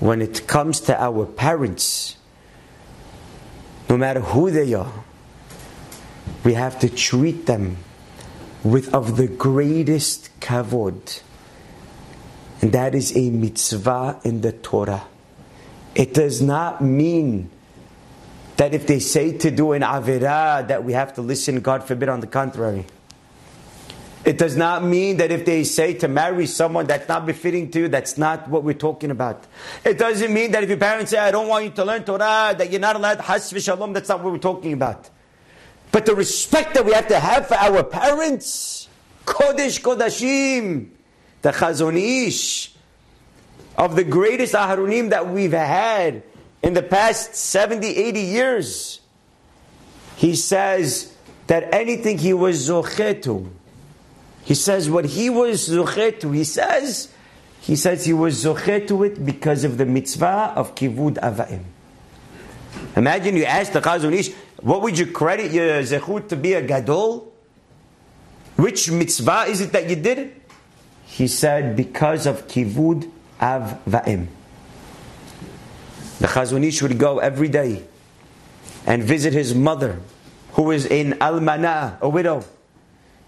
when it comes to our parents, no matter who they are, we have to treat them with of the greatest kavod. And that is a mitzvah in the Torah. It does not mean that if they say to do an avirah that we have to listen, God forbid, on the contrary. It does not mean that if they say to marry someone that's not befitting to you, that's not what we're talking about. It doesn't mean that if your parents say, I don't want you to learn Torah, that you're not allowed has shalom, that's not what we're talking about. But the respect that we have to have for our parents, Kodesh Kodashim, the Chazon Ish, of the greatest Aharonim that we've had in the past 70, 80 years, he says that anything he was zochetu, he says what he was zochetu, he says, he says he was zochetu it because of the mitzvah of kivud avaim. Imagine you ask the Chazon Ish, what would you credit your zechut to be a gadol? Which mitzvah is it that you did? He said, because of kivud av va'im. The Chazon Ish would go every day and visit his mother, who is in almana, a widow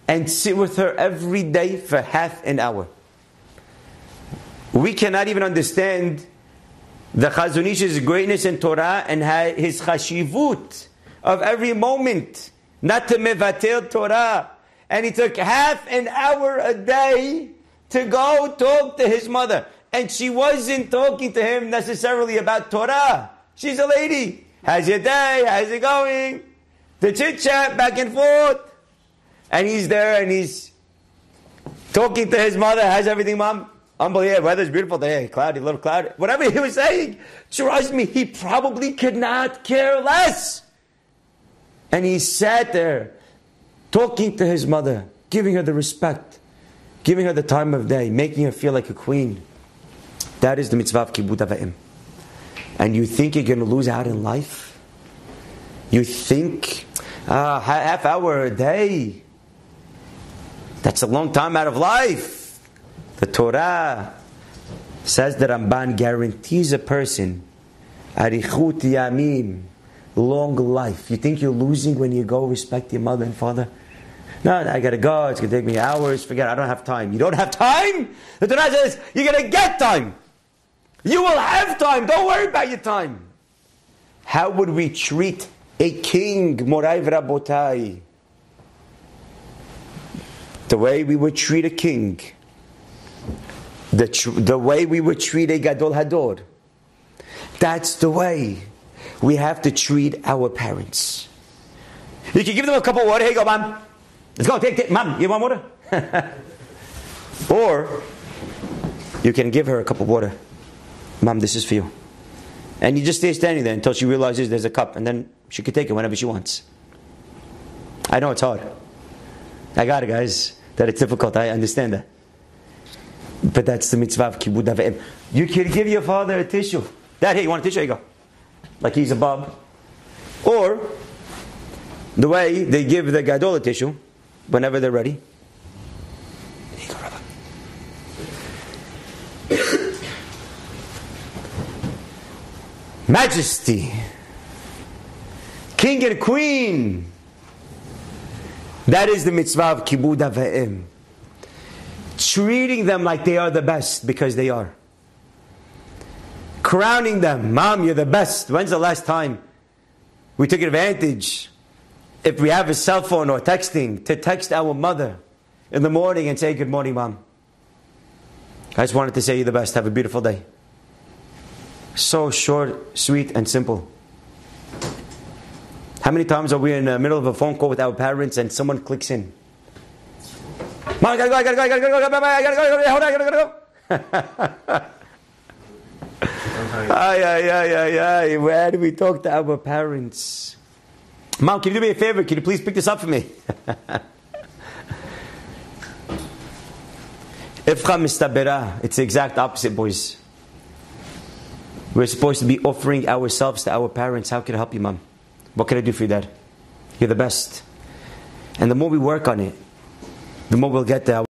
and sit with her every day for half an hour. We cannot even understand the Chazon Ish's greatness in Torah and his chashivut of every moment, not to mevatel Torah. And he took half an hour a day to go talk to his mother. And she wasn't talking to him necessarily about Torah. She's a lady. How's your day? How's it going? The chit chat back and forth and he's there and he's talking to his mother. How's everything, mom? Unbelievable. Weather's beautiful today. Cloudy, little cloudy. Whatever he was saying, trust me, he probably could not care less. And he sat there talking to his mother, giving her the respect, giving her the time of day, making her feel like a queen. That is the mitzvah of kibud avim. And you think you're going to lose out in life? You think uh, half hour a day, that's a long time out of life. The Torah says that Ramban guarantees a person arichut yamim, long life. You think you're losing when you go respect your mother and father? No, I gotta go. It's gonna take me hours. Forget. It. I don't have time. You don't have time. The Torah says you're gonna get time. You will have time. Don't worry about your time. How would we treat a king, Morai Rabotai? The way we would treat a king, the, the way we would treat a Gadol Hador. That's the way we have to treat our parents. You can give them a cup of water. Here you go, mom. Let's go. Take, it, Mom, you want water? or you can give her a cup of water. Mom, this is for you. And you just stay standing there until she realizes there's a cup, and then she can take it whenever she wants. I know it's hard. I got it, guys that it's difficult. I understand that. But that's the mitzvah of kibud. You can give your father a tissue. Dad, hey, you want a tissue? Here you go. Like he's a bub. Or the way they give the gadol a tissue whenever they're ready. Majesty, king and queen that is the mitzvah of kibud avim. Treating them like they are the best because they are. Crowning them, mom, you're the best. When's the last time we took advantage, if we have a cell phone or texting, to text our mother in the morning and say, Good morning, mom. I just wanted to say you're the best. Have a beautiful day. So short, sweet, and simple. How many times are we in the middle of a phone call with our parents and someone clicks in? Mom, I gotta go, I gotta go, I gotta go, I gotta go, I gotta go, hold on, I gotta go. ay, ay, ay, ay, ay. Where do we talk to our parents? Mom, can you do me a favor? Can you please pick this up for me? Ifcha mistabera. It's the exact opposite, boys. We're supposed to be offering ourselves to our parents. How can I help you, mom? What can I do for you, Dad? You're the best. And the more we work on it, the more we'll get there.